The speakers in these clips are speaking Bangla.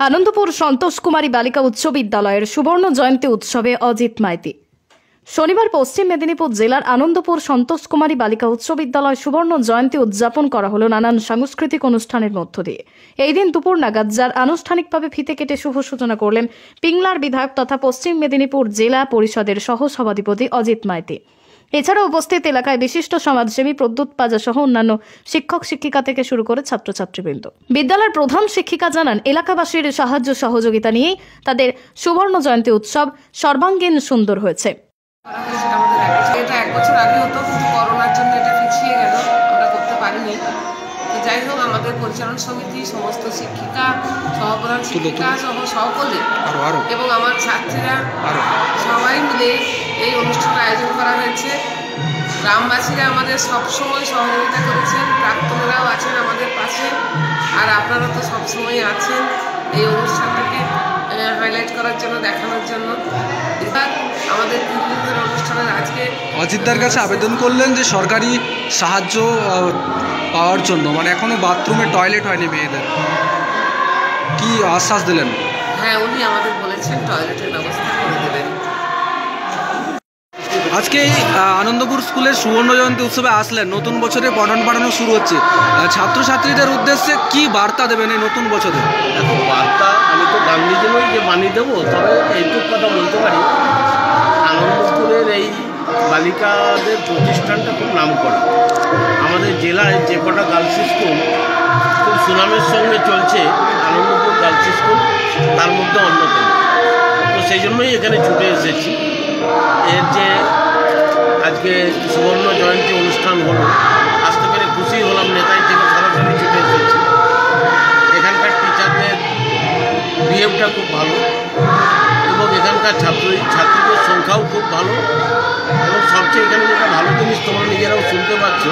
আনন্দপুর সন্তোষ কুমারী বালিকা উচ্চ বিদ্যালয়ের সুবর্ণ জয়ন্তী উৎসবে অজিত মাইতি। শনিবার পশ্চিম মেদিনীপুর জেলার আনন্দপুর সন্তোষ কুমারী বালিকা উচ্চ বিদ্যালয় সুবর্ণ জয়ন্তী উদযাপন করা হলো নানান সাংস্কৃতিক অনুষ্ঠানের মধ্য দিয়ে। এই দিন দুপুর নাগাদ যার আনুষ্ঠানিকভাবে ফিতে কেটে শুভ সূচনা করলেন পিংলার বিধায়ক তথা পশ্চিম মেদিনীপুর জেলা পরিষদের সহ সভাধিপতি অজিত মাইতি। এছাড়া উপস্থিত এলাকায় বিশিষ্ট সমাজসেবী প্রদ্যুৎ পাজা সহ অন্যান্য শিক্ষক, শিক্ষিকা থেকে শুরু করে ছাত্রছাত্রীবৃন্দ। বিদ্যালয়ের প্রধান শিক্ষিকা জানান, এলাকাবাসীর সাহায্য সহযোগিতা নিয়েই তাদের সুবর্ণ জয়ন্তী উৎসব সর্বাঙ্গীন সুন্দর হয়েছে। এটা এক বছর আগে হতো করোনার জন্য এটা যাই হোক আমাদের পরিচালন সমিতি সমস্ত শিক্ষিকা সহপ্রধান শিক্ষিকা সহ সকলে এবং আমার ছাত্রীরা সবাই মিলে এই অনুষ্ঠানের আয়োজন করা হয়েছে। গ্রামবাসীরা আমাদের সবসময় সহযোগিতা করেছেন প্রাক্তনেরাও আছেন আমাদের পাশে আর আপনারা তো সবসময় আছেন এই অনুষ্ঠানটাকে হাইলাইট করার জন্য দেখানোর জন্য। এবার আমাদের অজিতদার কাছে আবেদন করলেন যে সরকারি সাহায্য পাওয়ার জন্য। মানে এখনও বাথরুমে টয়লেট হয়নি মেয়েদের। কি আশ্বাস দিলেন? হ্যাঁ উনি আমাদের বলেছেন টয়লেটের ব্যবস্থা করে দেবেন। আজকে এই আনন্দপুর স্কুলের সুবর্ণ জয়ন্তী উৎসবে আসলেন। নতুন বছরে পঠন পাঠানো শুরু হচ্ছে। ছাত্রছাত্রীদের উদ্দেশ্যে কি বার্তা দেবেন এই নতুন বছরে? দেখো বার্তা আমি তো গান্ধীজি নই যে বানিয়ে দেবো তবে এইটুকু কথা বলতে পারি। বালিকাদের প্রতিষ্ঠানটা খুব নাম করা আমাদের জেলায় যে কটা গার্লস স্কুল, খুব সুনামের সঙ্গে চলছে আনন্দপুর গার্লস স্কুল, তার মধ্যে অন্যতম। তো সেই জন্যই এখানে ছুটে এসেছি। এর যে আজকে সুবর্ণ জয়ন্তী অনুষ্ঠান হলো, আসতে পেরে খুশি হলাম নেতাই থেকে সরাসরি ছুটে এসেছি। এখানকার টিচারদের বিহেভটা খুব ভালো এবং এখানকার ছাত্র ছাত্রীদের সংখ্যাও খুব ভালো। এবং সবচেয়ে এখানে যেটা ভালো জিনিস তোমরা নিজেরাও শুনতে পাচ্ছ,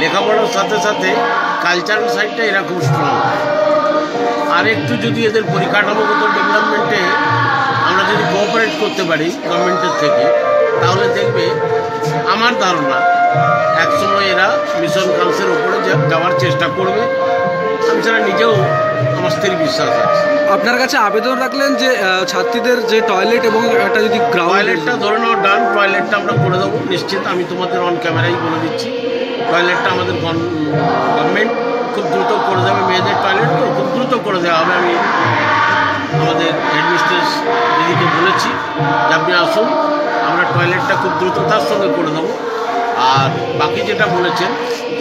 লেখাপড়ার সাথে সাথে কালচারাল সাইডটা এরা খুব স্ট্রং আর একটু যদি এদের পরিকাঠামোগত ডেভেলপমেন্টে আমরা যদি কোঅপারেট করতে পারি গভর্নমেন্টের থেকে, তাহলে দেখবে আমার ধারণা একসময় এরা মিশন কাউন্সিলের ওপরে যাওয়ার চেষ্টা করবে। আমি সেটা নিজেও আমার স্ত্রীর বিশ্বাস আছে। আপনার কাছে আবেদন রাখলেন যে ছাত্রীদের যে টয়লেট এবং একটা যদি টয়লেটটা ধরে নাও ডান টয়লেটটা আমরা করে দেবো। নিশ্চিত আমি তোমাদের অন ক্যামেরাই বলে দিচ্ছি। টয়লেটটা আমাদের গভর্নমেন্ট খুব দ্রুত করে দেবে। মেয়েদের টয়লেট তো খুব দ্রুত করে দেওয়া হবে। আমি আমাদের হেডমিস্ট্রেস দিদিকে বলেছি যে আপনি আসুন। আমরা টয়লেটটা খুব দ্রুততার সঙ্গে করে দেবো। আর বাকি যেটা বলেছেন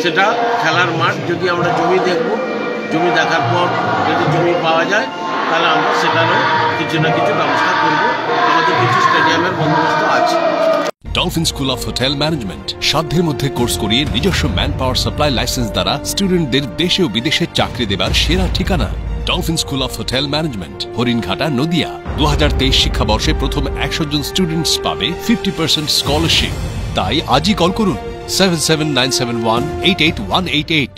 সেটা খেলার মাঠ। যদি আমরা জমি দেখব জমি দেখার পর যদি জমি পাওয়া যায়, তাহলে আমরা সেটারও কিছু না কিছু ব্যবস্থা করব। আমাদের কিছু স্টেডিয়ামের বন্দোবস্ত আছে। Dolphin School of Hotel Management সাধ্যের মধ্যে কোর্স করিয়ে নিজস্ব ম্যান পাওয়ার সাপ্লাই লাইসেন্স দ্বারা স্টুডেন্টদের দেশে ও বিদেশে চাকরি দেবার সেরা ঠিকানা। Dolphin School of Hotel Management Haringhata, Nadia. দু হাজার তেইশ শিক্ষাবর্ষে প্রথম একশো জন স্টুডেন্টস পাবে ফিফটি পার্সেন্ট স্কলারশিপ তাই আজই কল করুন seven seven nine seven one eight eight one eight eight